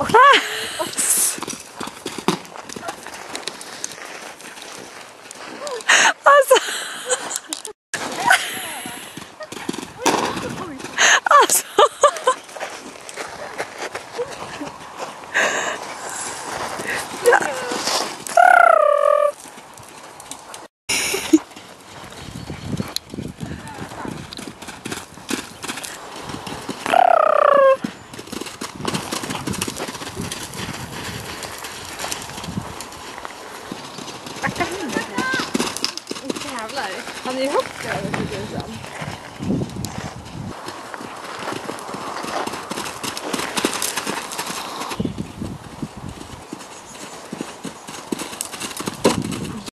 Alltså. Alltså. Jävlar. Han är ju högt över 4000.